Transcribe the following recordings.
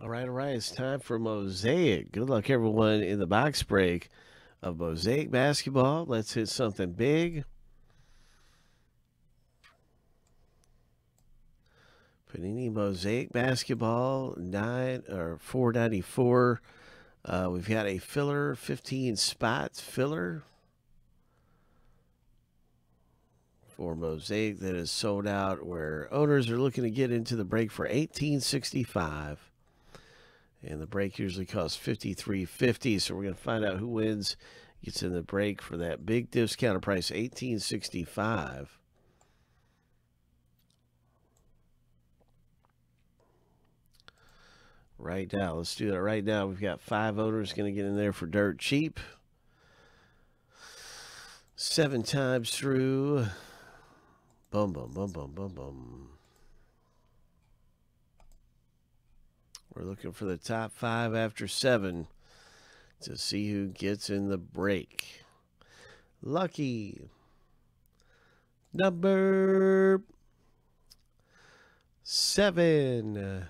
All right, all right. It's time for Mosaic. Good luck, everyone, in the box break of Mosaic basketball. Let's hit something big. Panini Mosaic basketball nine or four ninety four. Uh, we've got a filler, fifteen spots filler for Mosaic that is sold out. Where owners are looking to get into the break for eighteen sixty five, and the break usually costs fifty three fifty. So we're going to find out who wins, gets in the break for that big discounted price, eighteen sixty five. right now. Let's do that right now. We've got five owners going to get in there for dirt cheap. Seven times through. Boom, boom, boom, boom, boom, boom. We're looking for the top five after seven to see who gets in the break. Lucky number seven.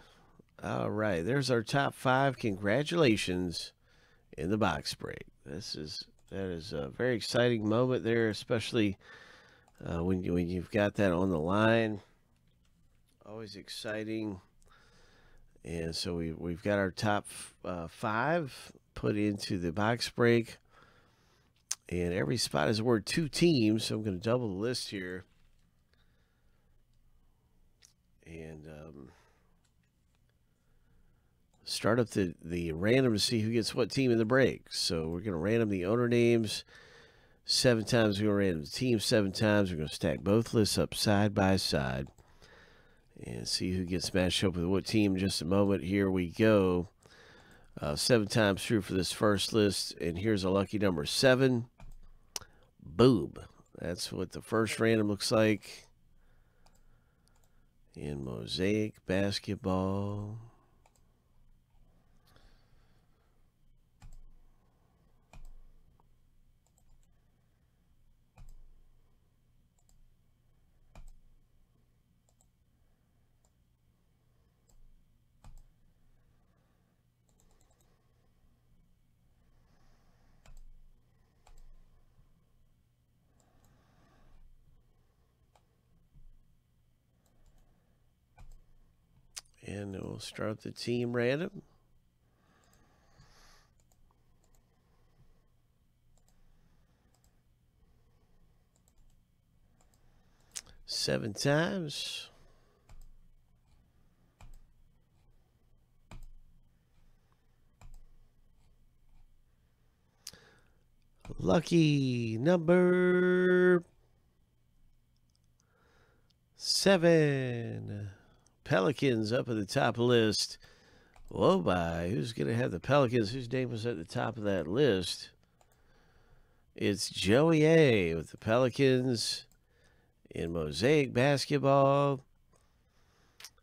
All right, there's our top five. Congratulations in the box break. This is that is a very exciting moment there, especially uh, when you, when you've got that on the line. Always exciting. And so we we've got our top uh, five put into the box break, and every spot is worth two teams. So I'm going to double the list here, and. Um, start up the, the random to see who gets what team in the break. So we're going to random the owner names seven times. We're going to random the team seven times. We're going to stack both lists up side by side and see who gets matched up with what team just a moment. Here we go. Uh, seven times through for this first list. And here's a lucky number seven. Boom. That's what the first random looks like in Mosaic Basketball. And we'll start the team random. Seven times. Lucky number seven. Pelicans up at the top list. Oh, Whoa, by who's going to have the Pelicans? Whose name was at the top of that list? It's Joey A with the Pelicans in Mosaic basketball.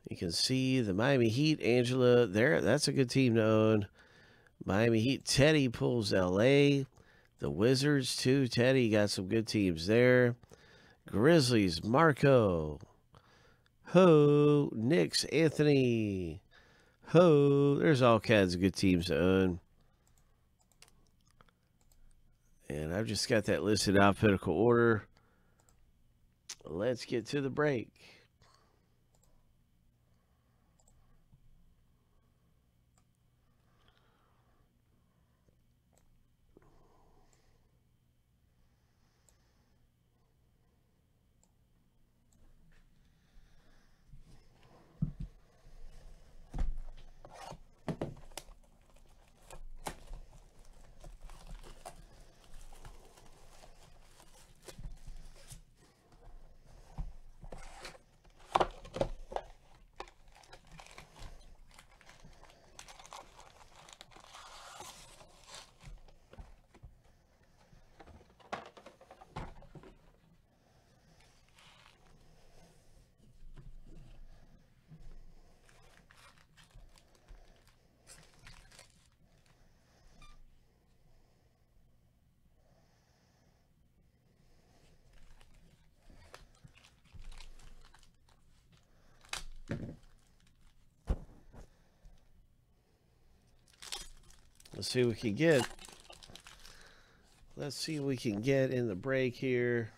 You can see the Miami Heat, Angela, there. That's a good team to own. Miami Heat, Teddy pulls LA. The Wizards, too. Teddy got some good teams there. Grizzlies, Marco. Ho, Knicks, Anthony. Ho, there's all kinds of good teams to own. And I've just got that listed alphabetical order. Let's get to the break. Let's see what we can get. Let's see what we can get in the break here.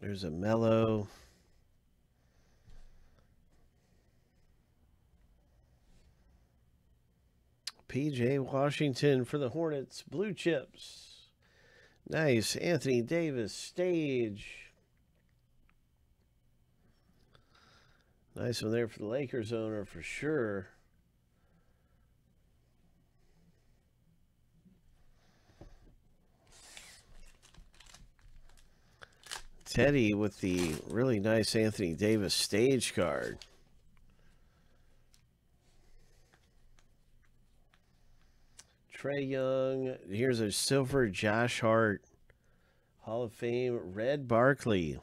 There's a mellow. PJ Washington for the Hornets. Blue chips. Nice. Anthony Davis. Stage. Nice one there for the Lakers owner for sure. Teddy with the really nice Anthony Davis stage card. Trae Young. Here's a silver Josh Hart. Hall of Fame. Red Barkley.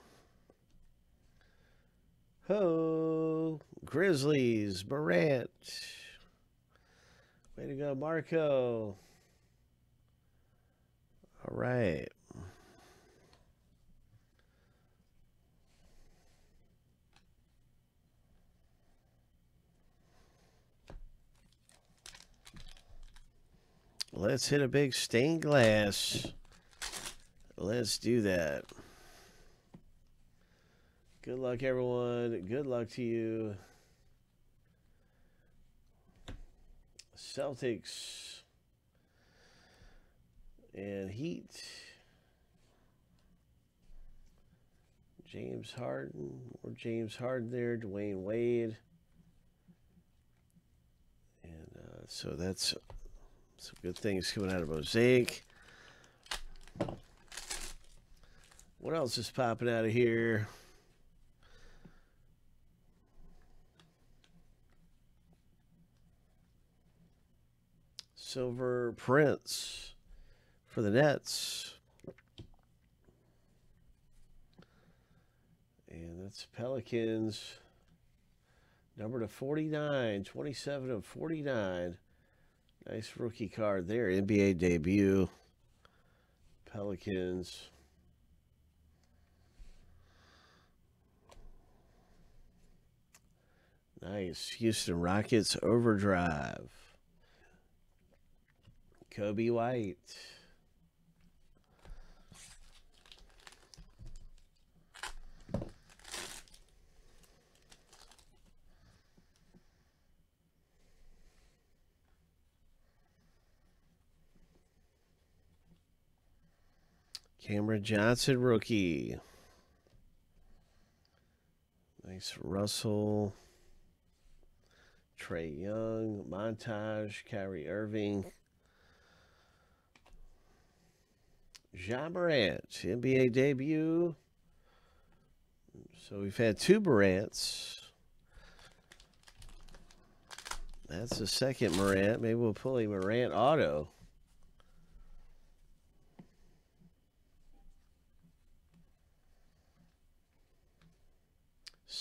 Ho! Grizzlies. Morant. Way to go, Marco. All right. Let's hit a big stained glass. Let's do that. Good luck, everyone. Good luck to you. Celtics and Heat. James Harden or James Harden there, Dwyane Wade. And uh, so that's some good things coming out of Mosaic. What else is popping out of here? Silver Prince for the Nets. And that's Pelicans. Number to 49, 27 of 49. Nice rookie card there. NBA debut. Pelicans. Nice. Houston Rockets overdrive. Coby White. Cameron Johnson, rookie. Nice Russell. Trae Young, Montage, Kyrie Irving. Ja Morant, NBA debut. So we've had two Morants. That's the second Morant. Maybe we'll pull a Morant auto.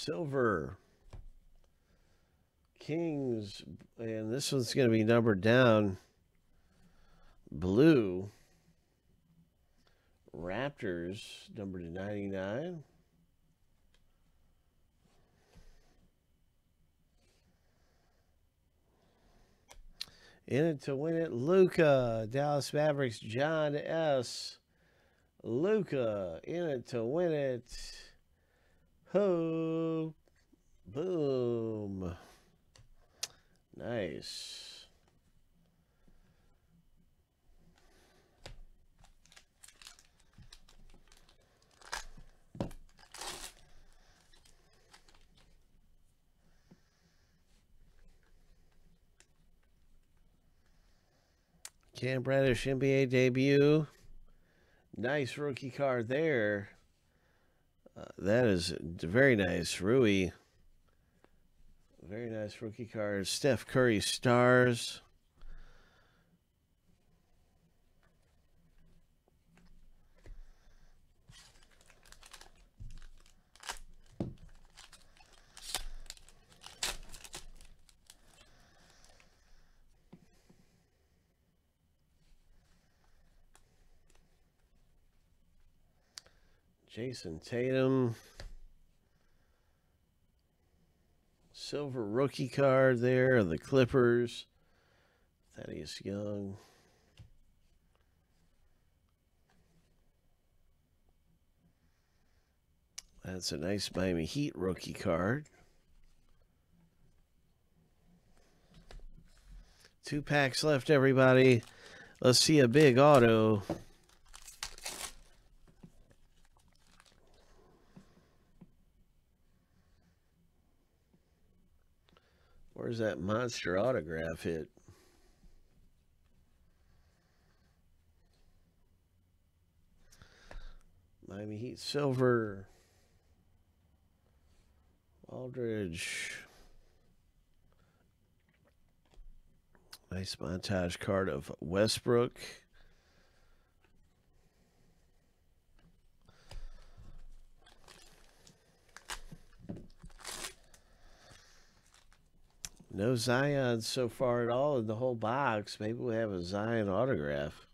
Silver. Kings, and this one's going to be numbered down. Blue. Raptors, number to 99. In it to win it, Luka. Dallas Mavericks, John S. Luka. In it to win it. Ho! Boom. Nice. Cam Reddish NBA debut. Nice rookie card there. That is very nice. Rui. Very nice rookie card. Steph Curry stars. Jayson Tatum. Silver rookie card there of the Clippers. Thaddeus Young. That's a nice Miami Heat rookie card. Two packs left, everybody. Let's see a big auto. Where's that monster autograph hit? Miami Heat Silver. Aldridge. Nice montage card of Westbrook. No Zion so far at all in the whole box. Maybe we have a Zion autograph.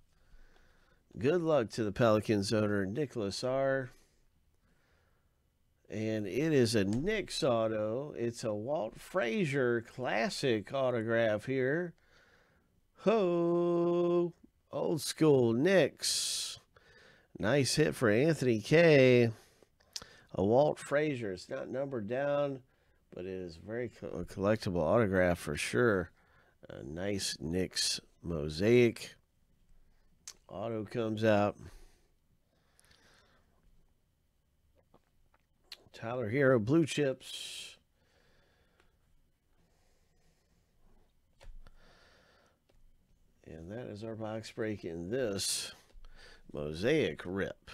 Good luck to the Pelicans owner, Nicholas R. And it is a Knicks auto. It's a Walt Frazier classic autograph here. Ho! Old school Knicks. Nice hit for Anthony K. A Walt Frazier. It's not numbered down but it is very co- collectible autograph for sure. A nice Knicks mosaic. Auto comes out. Tyler Herro blue chips. And that is our box break in this mosaic rip.